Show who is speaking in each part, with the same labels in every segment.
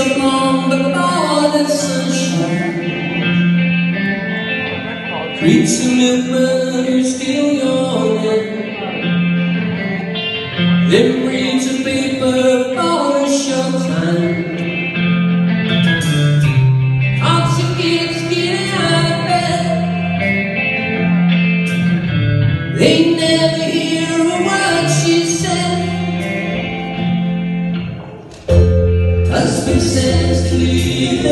Speaker 1: upon the morning sunshine. Creeps in midnight, you're still yawning.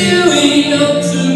Speaker 1: doing up to